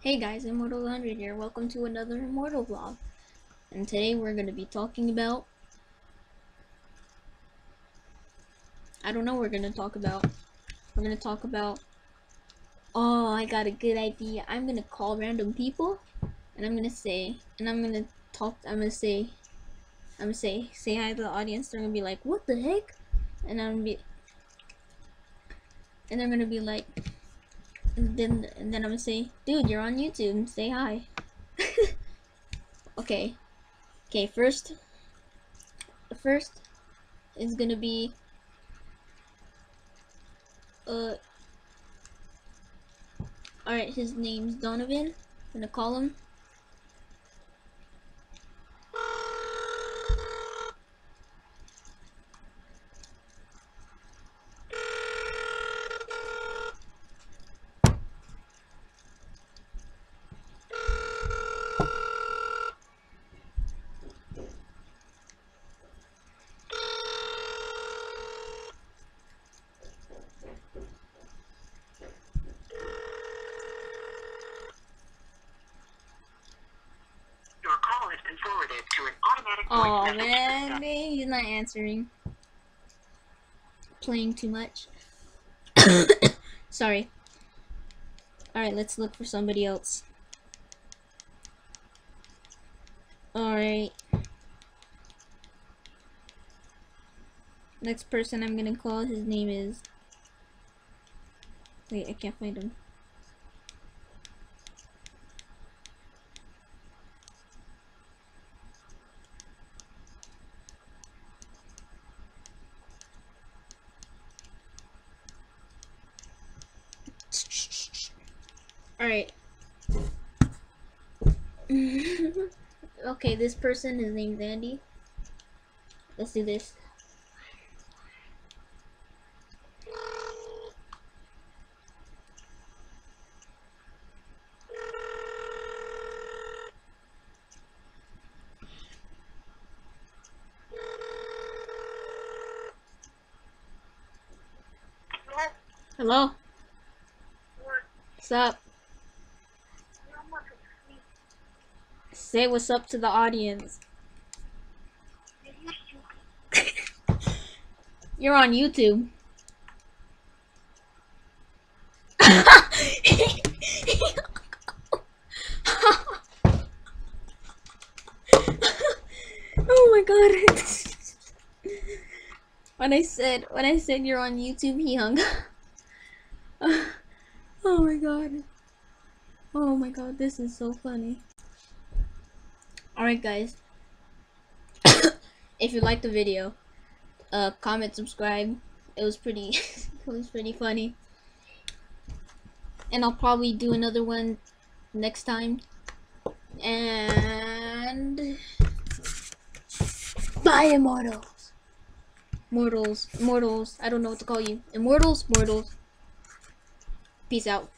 Hey guys, Immortal 100 here. Welcome to another Immortal vlog. And today we're going to be talking about... I don't know we're going to talk about. We're going to talk about... Oh, I got a good idea. I'm going to call random people. And I'm going to say... And I'm going to talk... I'm going to say... I'm going to say... Say hi to the audience. They're going to be like, what the heck? And I'm going to be... And they're going to be like... And then and then I'm gonna say, dude, you're on YouTube. Say hi. okay. Okay, first the first is gonna be uh Alright, his name's Donovan. I'm gonna call him. Oh man, he's not answering. Playing too much. Sorry. Alright, let's look for somebody else. Alright. Next person I'm gonna call, his name is. Wait, I can't find him. Alright. okay, this person, his name's Andy. Let's do this. Hello? What's up? Say what's up to the audience. You're on YouTube. oh my god. when I said when I said you're on YouTube, he hung. oh my god. Oh my god, this is so funny. Alright guys. if you liked the video, uh comment, subscribe. It was pretty it was pretty funny. And I'll probably do another one next time. And bye immortals. Mortals, mortals, I don't know what to call you. Immortals, mortals. Peace out.